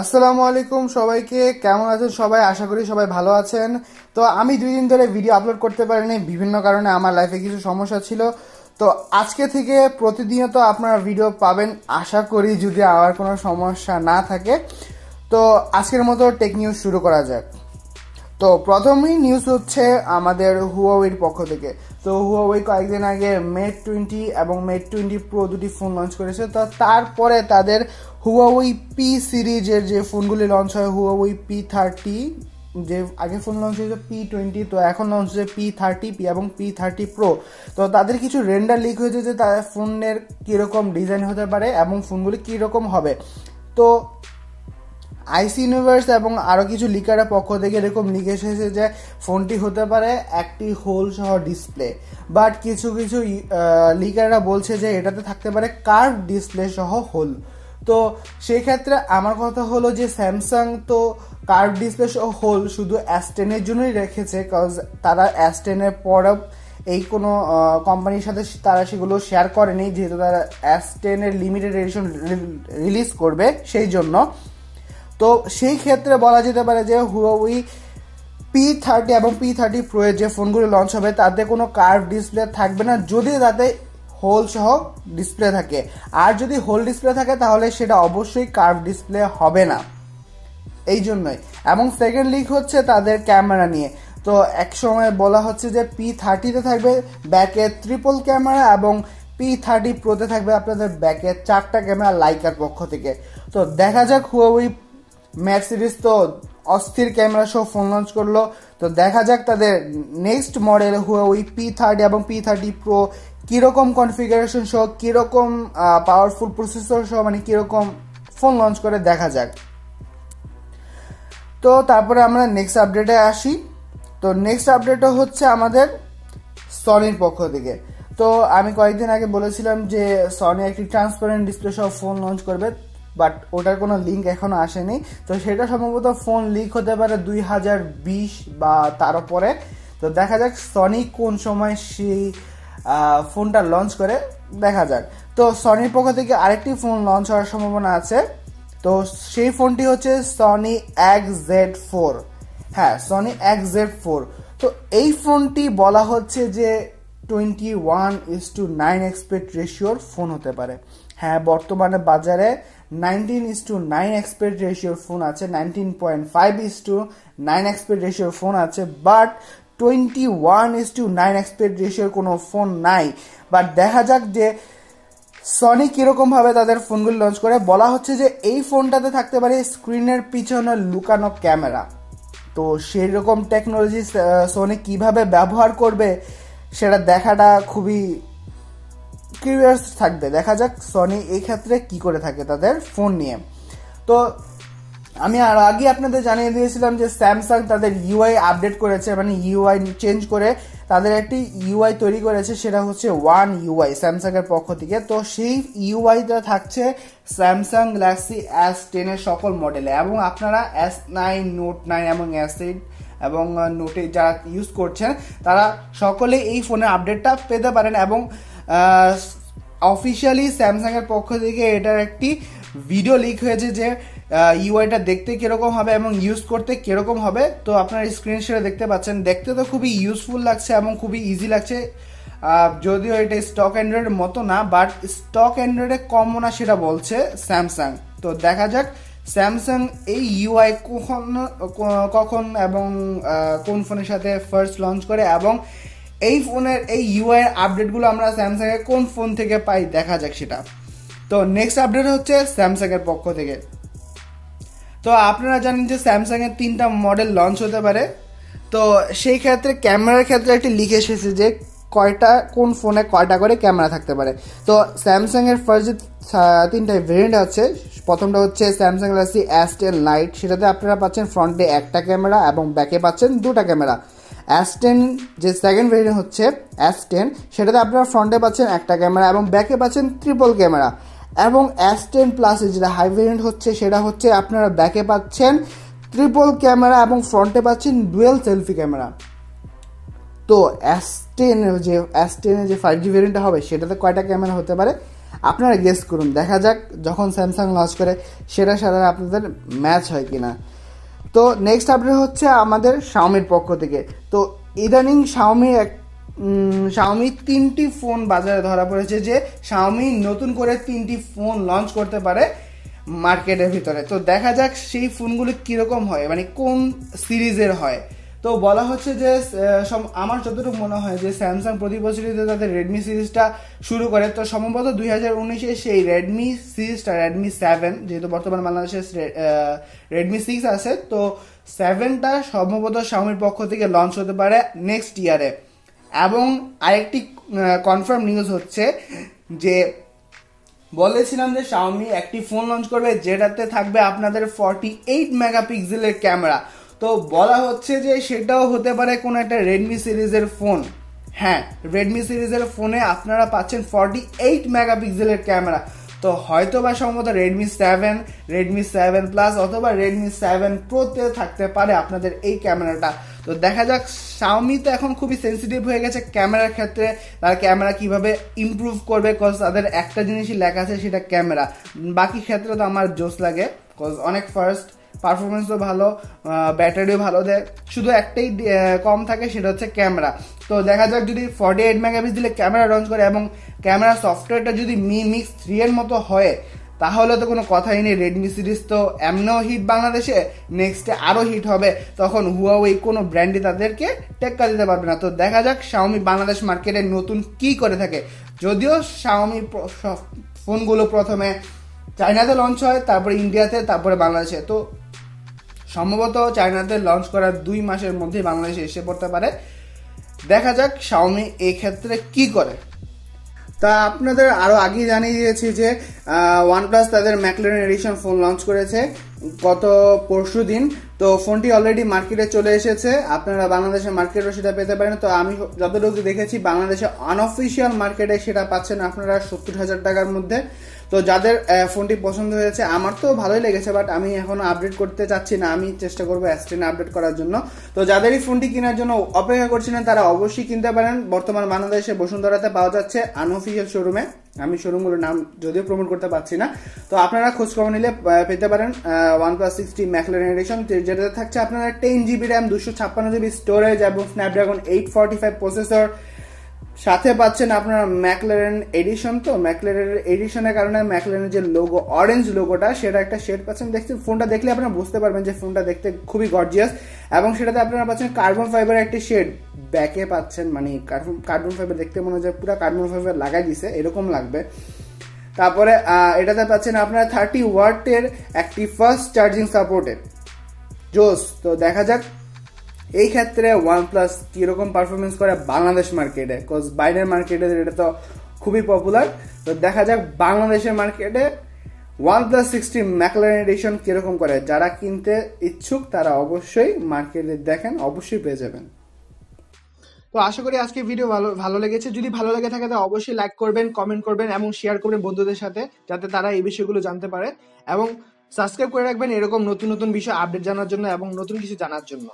আসসালামু আলাইকুম সবাইকে, কেমন আছেন সবাই? আশা করি সবাই ভালো আছেন। তো আমি দুই দিন ধরে ভিডিও আপলোড করতে পারিনি, বিভিন্ন কারণে আমার লাইফে কিছু সমস্যা ছিল। তো আজকে থেকে প্রতিদিনত আপনারা ভিডিও পাবেন। আশা করি যদি আমার কোনো সমস্যা না থাকে, তো আজকের মতো টেকনিউজ শুরু করা যাক। তো প্রথমেই নিউজ হচ্ছে আমাদের হুয়াওয়ের পক্ষ থেকে। তো হুয়াওয়ে কয়েকদিন আগে মেট টোয়েন্টি এবং মেট টোয়েন্টি প্রো দুটি ফোন লঞ্চ করেছে। তো তারপরে তাদের হুয়াওই পি সিরিজের যে ফোনগুলি লঞ্চ হয় হুয়াওই পি থার্টি যে আগে ফোন লঞ্চ হয়েছে পি টোয়েন্টি তো এখন লঞ্চ হয়েছে পি থার্টি পি এবং পি থার্টি প্রো তো তাদের কিছু রেন্ডার লিক হয়েছে যে তাদের ফোনের কীরকম ডিজাইন হতে পারে এবং ফোনগুলি কীরকম হবে। তো আইসি ইউনিভার্স এবং আরও কিছু লিকারের পক্ষ থেকে এরকম লিক এসেছে যে ফোনটি হতে পারে একটি হোল সহ ডিসপ্লে। বাট কিছু কিছু লিকাররা বলছে যে এটাতে থাকতে পারে কার্ভ ডিসপ্লে সহ হোল। তো সেই ক্ষেত্রে আমার কথা হলো যে স্যামসাং তো কার্ভ ডিসপ্লে সহ হোল শুধু অ্যাস টেনের জন্যই রেখেছে কজ তারা অ্যাস টেনের পরেও এই কোনো কোম্পানির সাথে তারা সেগুলো শেয়ার করেনি, যেহেতু তারা অ্যাস টেনের লিমিটেড এডিশন রিলিজ করবে সেই জন্য। তো সেই ক্ষেত্রে বলা যেতে পারে যে হুয়াওই পি থার্টি এবং পি থার্টি প্রো এর যে ফোনগুলো লঞ্চ হবে, তাতে কোনো কার্ভ ডিসপ্লে থাকবে না। যদি তাতে হোল সহ ডিসপ্লে থাকে। আর যদি হোল ডিসপ্লে থাকে, তাহলে সেটা অবশ্যই কার্ভ ডিসপ্লে হবে না। এই জন্যই। এবং সেকেন্ড লিক হচ্ছে তাদের ক্যামেরা নিয়ে। তো এক সময় বলা হচ্ছে যে পি থার্টিতে থাকবে ব্যাকে ট্রিপল ক্যামেরা এবং পি থার্টি প্রোতে থাকবে আপনাদের ব্যাকে চারটা ক্যামেরা লাইকার পক্ষ থেকে। তো দেখা যাক হুয়াওই ম্যাট সিরিজ তো অস্থির ক্যামেরা সহ ফোন লঞ্চ করল। তো দেখা যাক তাদের next model Huawei P thirty এবং পি থার্টি প্রো কীরকম কনফিগারেশন সহ, কীরকম পাওয়ারফুল প্রসেসর সহ মানে কীরকম ফোন লঞ্চ করে দেখা যাক। তো তারপরে আমরা নেক্সট আপডেটে আসি। তো নেক্সট আপডেটও হচ্ছে আমাদের সনির পক্ষ থেকে। তো আমি কয়েকদিন আগে বলেছিলাম যে সনি একটি ট্রান্সপারেন্ট ডিসপ্লে সহ ফোন লঞ্চ করবে। বাট ওটার কোনো লিঙ্ক এখনও আসেনি। তো সেটা সম্ভবত ফোন লিক হতে পারে দুই হাজার বিশ বা তার পরে তো দেখা যাক সনি কোন সময় সেই ফোনটা লঞ্চ করে। দেখা যাক। তো সনির পক্ষ থেকে আরেকটি ফোন লঞ্চ হওয়ার সম্ভাবনা আছে। তো সেই ফোনটি হচ্ছে সনি এক্স জেড ফোর হ্যাঁ সনি এক্স জেড ফোর তো এই ফোনটি বলা হচ্ছে যে twenty one is to nine aspect রেশিওর phone হতে পারে। হ্যাঁ বর্তমানে বাজারে nineteen is to nine aspect রেশিওর phone আছে nineteen point five is to nine aspect রেশিওর phone আছে but twenty one is to nine aspect রেশিওর কোনো ফোন নাই। বাট দেখা যাক যে সনি কীরকমভাবে তাদের ফোনগুলো লঞ্চ করে। বলা হচ্ছে যে এই ফোনটাতে থাকতে পারে স্ক্রিনের পিছনে লুকানো ক্যামেরা তো সেই রকম টেকনোলজি সনি কীভাবে ব্যবহার করবে, সেটা দেখাটা খুবই কিউরিয়াস থাকবে। দেখা যাক সনি এই ক্ষেত্রে কি করে থাকে তাদের ফোন নিয়ে। তো আমি আর আগে আপনাদের জানিয়ে দিয়েছিলাম যে স্যামসাং তাদের ইউআই আপডেট করেছে মানে ইউআই চেঞ্জ করে তাদের একটি ইউআই তৈরি করেছে, সেটা হচ্ছে ওয়ান ইউআই স্যামসাং এর পক্ষ থেকে। তো সেই ইউআইটা থাকছে স্যামসাং গ্যালাক্সি এস টেনের সকল মডেলে এবং আপনারা এস নাইন নোট নাইন এবং এস এইট এবং নোটে যারা ইউজ করছেন, তারা সকলে এই ফোনের আপডেটটা পেতে পারেন এবং অফিসিয়ালি স্যামসাংয়ের পক্ষ থেকে এটার একটি ভিডিও লিক হয়েছে যে ইউআইটা দেখতে কীরকম হবে এবং ইউজ করতে কীরকম হবে। তো আপনার স্ক্রিন দেখতে পাচ্ছেন। দেখতে তো খুবই ইউজফুল লাগছে এবং খুবই ইজি লাগছে। যদিও এটা স্টক অ্যান্ড্রয়েডের মতো না বাট স্টক অ্যান্ড্রয়েডে কম না সেটা বলছে স্যামসাং। তো দেখা যাক স্যামসাং এই ইউআই কখন কখন এবং কোন ফোনের সাথে ফার্স্ট লঞ্চ করে এবং এই ফোনের এই ইউআই আপডেটগুলো আমরা স্যামসাংয়ের কোন ফোন থেকে পাই দেখা যাক সেটা। তো নেক্সট আপডেট হচ্ছে স্যামসাংয়ের পক্ষ থেকে। তো আপনারা জানেন যে স্যামসাংয়ের তিনটা মডেল লঞ্চ হতে পারে। তো সেই ক্ষেত্রে ক্যামেরার ক্ষেত্রে একটি লিখ এসেছে যে কয়টা, কোন ফোনে কয়টা করে ক্যামেরা থাকতে পারে। তো স্যামসাংয়ের ফার্স্ট যে তিনটা ভেরিয়েন্ট আছে, প্রথমটা হচ্ছে Samsung Galaxy S ten Lite সেটাতে আপনারা পাচ্ছেন ফ্রন্টে একটা ক্যামেরা এবং ব্যাকে পাচ্ছেন দুটা ক্যামেরা। অ্যাস টেন যে সেকেন্ড ভেরিয়েন্ট হচ্ছে অ্যাস টেন সেটাতে আপনারা ফ্রন্টে পাচ্ছেন একটা ক্যামেরা এবং ব্যাকে পাচ্ছেন ট্রিপল ক্যামেরা এবং অ্যাস টেন প্লাসের যেটা হাই ভেরিয়েন্ট হচ্ছে, সেটা হচ্ছে আপনারা ব্যাকে পাচ্ছেন ট্রিপল ক্যামেরা এবং ফ্রন্টে পাচ্ছেন ডুয়েল সেলফি ক্যামেরা তো অ্যাস টেন যে অ্যাস টেনের যে ফাইভ জি ভেরিয়েন্টটা হবে, সেটাতে কয়টা ক্যামেরা হতে পারে? আপনারা গেস করুন। দেখা যাক যখন স্যামসাং লঞ্চ করে, সেটা সাথে আপনাদের ম্যাচ হয় কিনা। তো নেক্সট আপডেট হচ্ছে আমাদের শাওমির পক্ষ থেকে। তো ইদানিং শাওমি এক শাওমি তিনটি ফোন বাজারে ধরা পড়েছে যে শাওমি নতুন করে তিনটি ফোন লঞ্চ করতে পারে মার্কেটের ভিতরে। তো দেখা যাক সেই ফোনগুলো কীরকম হয় মানে কোন সিরিজের হয়। তো বলা হচ্ছে যে আমার যতটুকু মনে হয় যে স্যামসাং প্রতি বছরই তাদের রেডমি সিরিজটা শুরু করে, তো সম্ভবত দুই হাজার উনিশে সেই রেডমি সিরিজটা রেডমি সেভেন যেহেতু বর্তমান বাংলাদেশে রেডমি সিক্স আছে, তো সেভেনটা সম্ভবত শাওমির পক্ষ থেকে লঞ্চ হতে পারে নেক্সট ইয়ারে এবং আরেকটি কনফার্ম নিউজ হচ্ছে যে, বলেছিলাম যে শাওমি একটি ফোন লঞ্চ করবে, যেটাতে থাকবে আপনাদের ফর্টি এইট মেগাপিক্সেলের ক্যামেরা তো বলা হচ্ছে যে সেটাও হতে পারে কোনো একটা রেডমি সিরিজের ফোন। হ্যাঁ রেডমি সিরিজের ফোনে আপনারা পাচ্ছেন ফর্টি এইট মেগাপিক্সেলের ক্যামেরা। তো হয়তো বা সম্ভবত Redmi seven Redmi seven Plus অথবা রেডমি সেভেন প্রোতে থাকতে পারে আপনাদের এই ক্যামেরাটা। তো দেখা যাক শাওমি তো এখন খুবই সেন্সিটিভ হয়ে গেছে ক্যামেরার ক্ষেত্রে তার ক্যামেরা কীভাবে ইমপ্রুভ করবে কজ তাদের একটা জিনিসই লেখা আছে, সেটা ক্যামেরা। বাকি ক্ষেত্রে তো আমার জোস লাগে কজ অনেক ফার্স্ট পারফরমেন্সও ভালো ব্যাটারিও ভালো দেয়। শুধু একটাই কম থাকে, সেটা হচ্ছে ক্যামেরা তো দেখা যাক যদি ফর্টি এইট দিলে ক্যামেরা লঞ্চ করে এবং ক্যামেরা সফটওয়্যারটা যদি মি মিক্স থ্রি এর মতো হয়, তাহলে তো কোনো কথাই নেই। রেডমি সিরিজ তো এমনও হিট বাংলাদেশে নেক্সটে আরও হিট হবে। তখন হুয়াওয়েই কোনো ব্র্যান্ডই তাদেরকে টেক্কা দিতে পারবে না। তো দেখা যাক শাওমি বাংলাদেশ মার্কেটে নতুন কি করে থাকে। যদিও শাওমি ফোনগুলো প্রথমে চায়নাতে লঞ্চ হয়, তারপরে ইন্ডিয়াতে তারপরে বাংলাদেশে। তো সম্ভবত চায়নাতে লঞ্চ করার দুই মাসের মধ্যে বাংলাদেশে এসে পড়তে পারে। দেখা যাক শাওমি ক্ষেত্রে কি করে। তা আপনাদের আরও আগেই জানিয়ে দিয়েছি যে ওয়ানপ্লাস তাদের ম্যাকলেন এডিশন ফোন লঞ্চ করেছে। গত পরশু দিন, তো ফোনটি অলরেডি মার্কেটে চলে এসেছে। আপনারা বাংলাদেশের মার্কেটও সেটা পেতে পারেন। তো আমি যতটুকু দেখেছি, বাংলাদেশে আনঅফিসিয়াল মার্কেটে সেটা পাচ্ছেন আপনারা সত্তর হাজার টাকার মধ্যে। তো যাদের ফোনটি পছন্দ হয়েছে, আমার তো ভালোই লেগেছে বাট আমি এখনও আপডেট করতে চাচ্ছি না। আমি চেষ্টা করব অ্যাস্টেনে আপডেট করার জন্য। তো যাদেরই ফোনটি কেনার জন্য অপেক্ষা করছিলেন, তারা অবশ্যই কিনতে পারেন। বর্তমান বাংলাদেশে বসুন্ধরাতে পাওয়া যাচ্ছে আনঅফিসিয়াল শোরুমে আমি শোরুমগুলোর নাম যদিও প্রমোট করতে পারছি না। তো আপনারা খোঁজ খবর নিলে পেতে পারেন OnePlus six T McLaren edition যেটাতে থাকছে, আপনারা টেন জিবি র্যাম দুশো ছাপ্পান্ন জিবি স্টোরেজ এবং Snapdragon eight forty five processor সাথে পাচ্ছেন আপনারা ম্যাকলারেন এডিশন। তো ম্যাকলারেন এডিশনের কারণে ম্যাকলারেনের যে লোগো অরেঞ্জ লোগোটা সেটা একটা শেড পাচ্ছেন। দেখছেন ফোনটা দেখলে আপনারা বুঝতে পারবেন যে ফোনটা দেখতে খুবই গর্জিয়াস এবং সেটাতে আপনারা পাচ্ছেন কার্বন ফাইবার একটি শেড ব্যাকে পাচ্ছেন মানে কার্বন কার্বন ফাইবার দেখতে মনে হয় পুরো কার্বন ফাইবার লাগাই দিছে, এরকম লাগবে। তারপরে এটাতে পাচ্ছেন আপনারা থার্টি ওয়াটের একটি ফার্স্ট চার্জিং সাপোর্টেড জোস, তো দেখা যাক। এই ক্ষেত্রে ওয়ান প্লাস কীরকম পারফরমেন্স করে বাংলাদেশ মার্কেটে কজ বাইরের মার্কেটে এটা তো খুবই পপুলার তো দেখা যাক বাংলাদেশের মার্কেটে OnePlus sixty McLaren addition কীরকম করে। যারা কিনতে ইচ্ছুক, তারা অবশ্যই মার্কেটে দেখেন, অবশ্যই পেয়ে যাবেন। তো আশা করি আজকে ভিডিও ভালো ভালো লেগেছে। যদি ভালো লেগে থাকে, তাহলে অবশ্যই লাইক করবেন কমেন্ট করবেন এবং শেয়ার করবেন বন্ধুদের সাথে, যাতে তারা এই বিষয়গুলো জানতে পারে। এবং সাবস্ক্রাইব করে রাখবেন এরকম নতুন নতুন বিষয় আপডেট জানার জন্য এবং নতুন কিছু জানার জন্য।